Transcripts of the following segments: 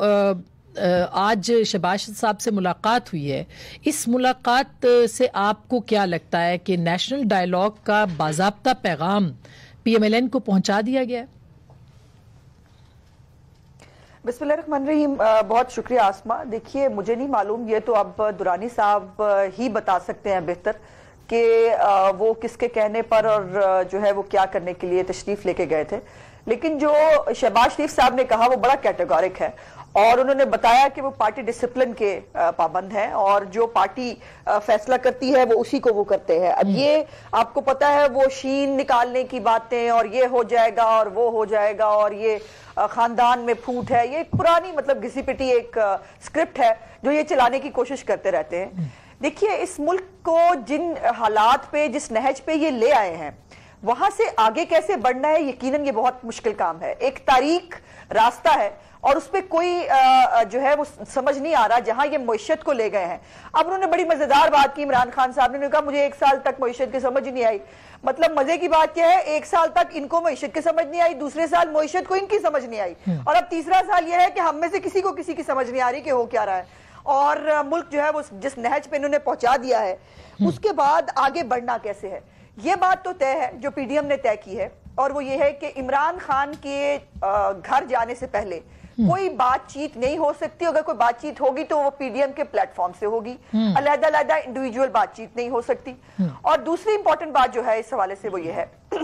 आज शबाश साहब से मुलाकात हुई है। इस मुलाकात से आपको क्या लगता है कि नेशनल डायलॉग का बाजाबता पैगाम पीएमएलएन को पहुँचा दिया गया है? रहीम बहुत शुक्रिया आसमा। देखिए, मुझे नहीं मालूम, ये तो अब दुरानी साहब ही बता सकते हैं बेहतर कि वो किसके कहने पर और जो है वो क्या करने के लिए तशरीफ़ लेके गए थे। लेकिन जो शहबाज शरीफ साहब ने कहा, वो बड़ा कैटेगोरिक है। और उन्होंने बताया कि वो पार्टी डिसिप्लिन के पाबंद हैं और जो पार्टी फैसला करती है, वो उसी को वो करते हैं। अब ये आपको पता है, वो शीन निकालने की बातें और ये हो जाएगा और वो हो जाएगा और ये खानदान में फूट है। ये एक पुरानी मतलब घिसी पिटी एक स्क्रिप्ट है जो ये चलाने की कोशिश करते रहते हैं। देखिए, इस मुल्क को जिन हालात पे, जिस नहज पे ये ले आए हैं वहाँ से आगे कैसे बढ़ना है यकीनन ये बहुत मुश्किल काम है। एक तारीख रास्ता है और उस पर कोई जो है वो समझ नहीं आ रहा जहाँ ये मीशत को ले गए हैं। अब उन्होंने बड़ी मज़ेदार बात की इमरान खान साहब ने कहा मुझे एक साल तक मीशत की समझ नहीं आई। मतलब मज़े की बात क्या है एक साल तक इनको मीशत की समझ नहीं आई दूसरे साल मीशत को इनकी समझ नहीं आई। हम्म। और अब तीसरा साल यह है कि हम में से किसी को किसी की समझ नहीं आ रही कि हो क्या रहा है। और मुल्क जो है वो जिस नहज पे इन्होंने पहुँचा दिया है हम्म। उसके बाद आगे बढ़ना कैसे है? ये बात तो तय है जो पीडीएम ने तय की है और वो ये है कि इमरान खान के घर जाने से पहले हम्म। कोई बातचीत नहीं हो सकती अगर कोई बातचीत होगी तो वो पीडीएम के प्लेटफॉर्म से होगी। अलहदा अलहदा इंडिविजुअल बातचीत नहीं हो सकती हम्म। और दूसरी इंपॉर्टेंट बात जो है इस हवाले से वो ये है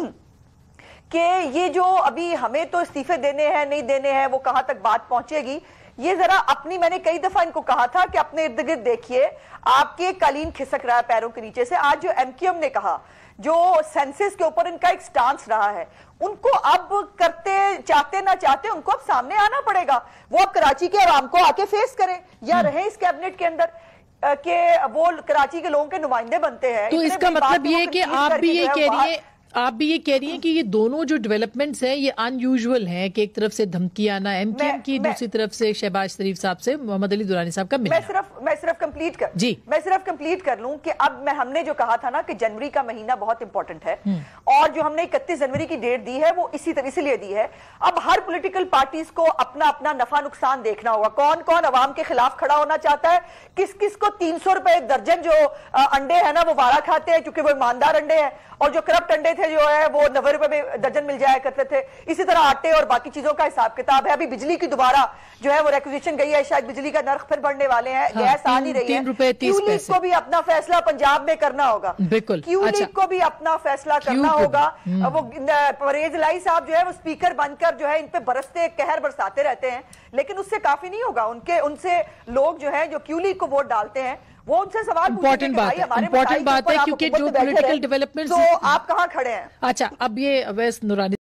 कि ये जो अभी हमें तो इस्तीफे देने हैं नहीं देने हैं वो कहाँ तक बात पहुंचेगी ये जरा अपनी मैंने कई दफ़ा इनको कहा था कि अपने इर्द गिर्द देखिए आपके कालीन खिसक रहा है पैरों के नीचे से आज जो एमक्यूएम ने कहा जो सेंसिस के ऊपर इनका एक स्टांस रहा है उनको अब करते चाहते ना चाहते उनको अब सामने आना पड़ेगा वो अब कराची के आवाम को आके फेस करें या हम्म। रहे इस कैबिनेट के अंदर के वो कराची के लोगों के नुमाइंदे बनते हैं तो इसका मतलब ये है कि आप भी ये कह रही है आप भी ये कह रही हैं कि ये दोनों जो डेवलपमेंट्स हैं ये अनयूजुअल हैं कि एक तरफ़ से धमकी आना एम की दूसरी तरफ़ से शहबाज शरीफ साहब से मोहम्मद अली दुरानी साहब का मैं सिर्फ़ मैं सिर्फ़ कंप्लीट कर जी। मैं सिर्फ़ कंप्लीट कर लूँ कि अब मैं हमने जो कहा था ना कि जनवरी का महीना बहुत इंपॉर्टेंट है। हम्म। और जो हमने इकतीस जनवरी की डेट दी है वो इसी तरह इसलिए दी है। अब हर पोलिटिकल पार्टीज़ को अपना अपना नफा नुकसान देखना होगा। कौन कौन अवाम के खिलाफ खड़ा होना चाहता है? किस किस को तीन सौ रुपए दर्जन जो अंडे है ना वो वारा खाते हैं क्योंकि वो ईमानदार अंडे हैं। और जो करप्ट अंडे थे जो है वो नब्बे रुपए में दर्जन मिल जाया करते थे। इसी तरह आटे और बाकी चीज़ों का हिसाब किताब है। अभी बिजली की दोबारा जो है वो रेक्विजिशन गई है। शायद बिजली का नर्क फिर बढ़ने वाले हैं। हाँ, गैस आ नहीं रही है। क्यूलिक को भी अपना फैसला पंजाब में करना होगा। बिल्कुल। क्यूलिक अच्छा। को भी अपना फैसला करना होगा। हम्म। वो परेज लाई साहब जो है वो स्पीकर बनकर जो है इन पे बरसते कहर बरसाते रहते हैं। लेकिन उससे काफ़ी नहीं होगा। उनके उनसे लोग जो है जो क्यूलिक को वोट डालते हैं वो उनसे सवाल इंपॉर्टेंट बात है इंपॉर्टेंट बात है क्योंकि जो पोलिटिकल डेवलपमेंट तो आप कहाँ खड़े हैं? अच्छा अब ये अवैस नुरानी